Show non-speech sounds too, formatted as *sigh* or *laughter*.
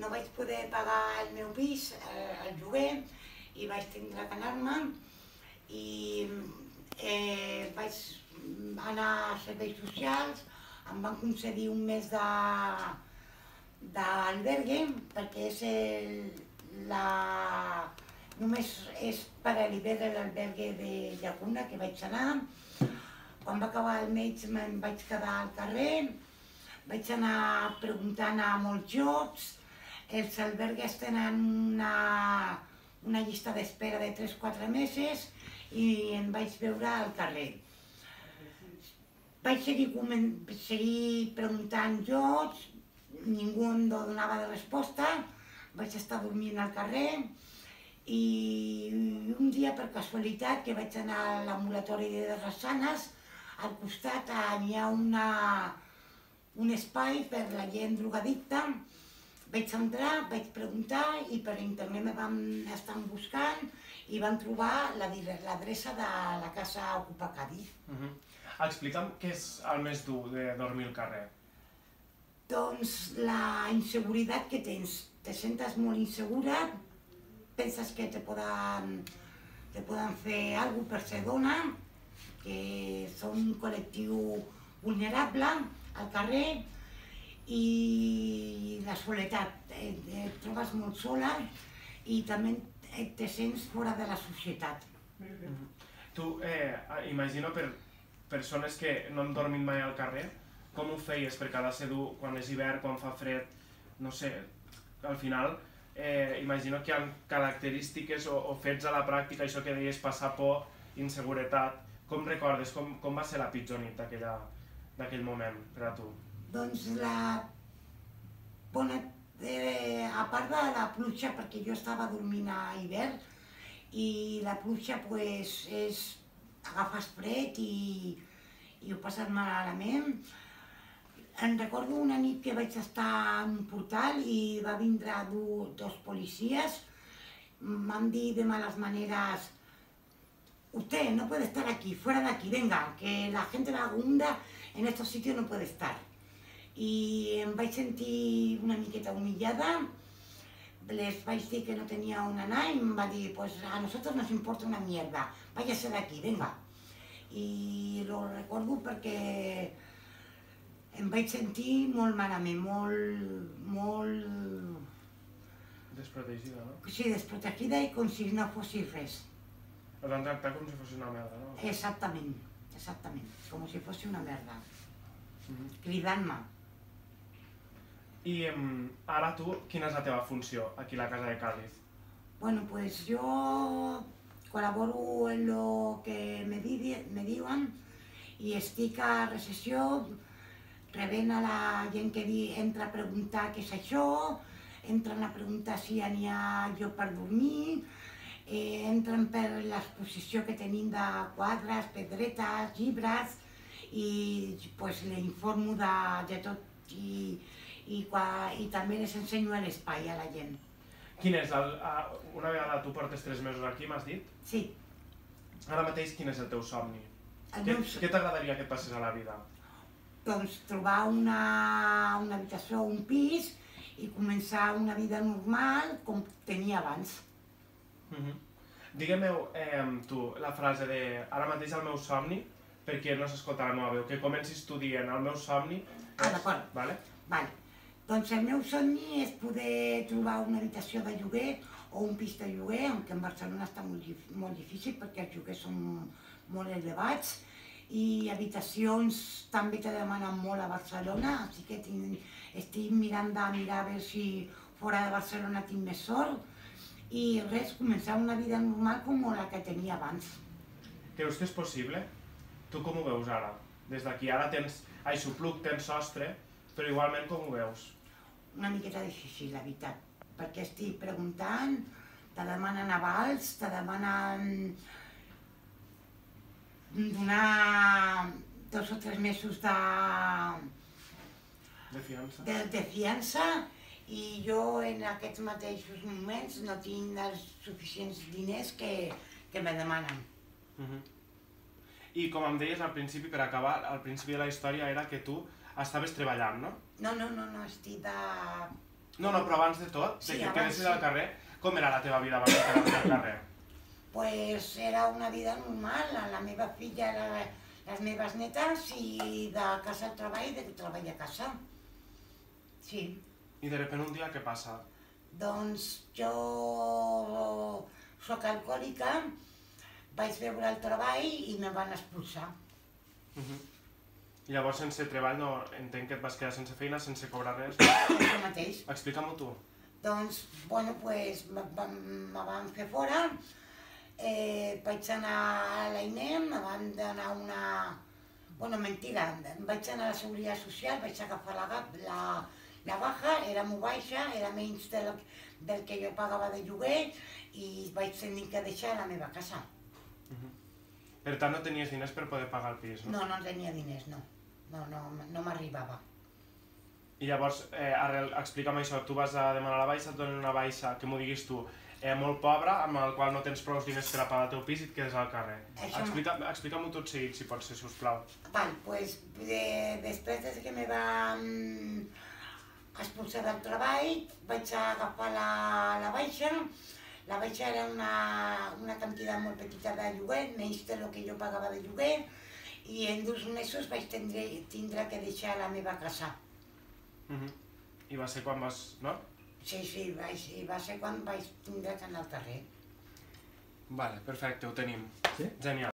no vaig poder pagar el meu pis, eh, el lloguer, i vaig tindre que anar-me i eh, vaig anar a serveis socials, em van concedir un mes d'albergue perquè és el, la, només és per a l'hivern l'albergue de Llacuna que vaig anar. Quan va acabar el mes me'n vaig quedar al carrer, vaig anar preguntant a molts jocs, els albergues tenen una, una llista d'espera de 3-4 mesos i em vaig veure al carrer. Vaig seguir, seguir preguntant jocs, ningú em donava de resposta, vaig estar dormint al carrer i un dia per casualitat que vaig anar a l'ambulatori de Rassanes, al costat hi ha una, un espai per la gent drogadicta, vaig entrar, vaig preguntar i per internet me van estar buscant i van trobar l'adreça de la casa Ocupa Cádiz. Uh -huh. Explica'm què és el més dur de dormir al carrer. Doncs la inseguretat que tens. Te sentes molt insegura, penses que te poden, te poden fer alguna per ser dona, que són un col·lectiu vulnerable al carrer i la soledat, et, et trobes molt sola i també te sents fora de la societat. Tu, eh, imagino per persones que no han dormit mai al carrer, com ho feies? De ser dur quan és hivern, quan fa fred, no sé, al final eh, imagino que hi ha característiques o, o fets a la pràctica, això que deies, passar por, inseguretat, com recordes, com, com va ser la pitjor nit d'aquell moment per a tu? Doncs la bona, eh, a part de la pluja, perquè jo estava dormint a hivern, i la pluja pues, és agafes fred i, i ho passes malament, en recordo una nit que vaig estar en un portal i va vindre dos policies, m'han dit de males maneres usted no puede estar aquí, fuera de aquí, venga, que la gente vagabunda en estos sitios no puede estar. I em vaig sentir una miqueta humillada, les vaig dir que no tenia una anar i em va dir, pues a nosotros nos importa una mierda, váyase de aquí, venga. I lo recordo perquè em vaig sentir molt malament, molt... molt... Desprotegida, no? Sí, desprotegida i com si no fossis res. Et van tractar com si fossis una merda, no? Exactament, exactament, com si fos una merda. Mm -hmm. Cridant-me. I ara tu, quina és la teva funció aquí a la Casa de Cádiz? Bueno, pues jo col·laboro en lo que me, di me diuen i estic a recessió rebent a la gent que di, entra a preguntar què és això, entren a preguntar si n'hi ha lloc per dormir, eh, entren per l'exposició que tenim de quadres, pedretes, llibres, i pues, le informo de, de tot i, i, i també les ensenyo a l'espai a la gent. Quin és, el, una vegada tu portes tres mesos aquí, m'has dit? Sí. Ara mateix, quin és el teu somni? El què meu... què t'agradaria que passés a la vida? doncs, trobar una, una habitació un pis i començar una vida normal com tenia abans. Mm -hmm. Digue-me eh, tu la frase de ara mateix el meu somni, perquè no s'escolta la meva veu, que comencis tu dient el meu somni... Ah, d'acord. Vale? Vale. Doncs el meu somni és poder trobar una habitació de lloguer o un pis de lloguer, aunque en Barcelona està molt, molt difícil perquè els lloguers són molt elevats, i habitacions també te demanen molt a Barcelona, així que tinc, estic mirant de mirar a veure si fora de Barcelona tinc més sort i res, començar una vida normal com la que tenia abans. Creus que és possible? Tu com ho veus ara? Des d'aquí ara tens aixopluc, tens sostre, però igualment com ho veus? Una miqueta difícil, la veritat, perquè estic preguntant, te demanen avals, te demanen donar dos o tres mesos de, de fiança. De, de fiança i jo en aquests mateixos moments no tinc els suficients diners que, que me demanen. Uh -huh. I com em deies al principi, per acabar, al principi de la història era que tu estaves treballant, no? No, no, no, no estic de... No, no, però abans de tot, de Sí, que abans quedessis sí. al carrer, com era la teva vida abans de quedar al carrer? *clears throat* pues era una vida normal, la, la meva filla era les meves netes i de casa al treball i de treball a casa. Sí, I de repente un dia què passa? doncs jo sóc alcohòlica, vaig veure el treball i me van expulsar. Uh -huh. Llavors sense treball no entenc que et vas quedar sense feina, sense cobrar res. *coughs* Això mateix. Explica-m'ho tu. Doncs, bueno, pues, me, van fer fora, eh, vaig anar a l'INEM, me van donar una... Bueno, mentira, vaig anar a la Seguretat Social, vaig agafar la, la, la baja, era molt baixa, era menys del, del que jo pagava de lloguer i vaig tenir que deixar la meva casa. Per tant, no tenies diners per poder pagar el pis, no? No, no tenia diners, no. No, no, no m'arribava. I llavors, eh, arrel, explica'm això, tu vas a demanar la baixa, et donen una baixa, que m'ho diguis tu, eh, molt pobra, amb el qual no tens prou diners per a pagar el teu pis i et quedes al carrer. Això- Explica, explica-m'ho tot seguit, si pot ser, sisplau. Val, pues, de, després de que me van expulsar del treball, vaig agafar la, la baixa. La baixa era una, una quantitat molt petita de lloguer, menys de lo que jo pagava de lloguer, i en dos mesos vaig tindre, tindre que deixar la meva casa. Uh -huh. I va ser quan vas, no? Sí, sí, vaig, i va ser quan vaig tindre que anar al carrer. Vale, perfecte, ho tenim. Sí? Genial.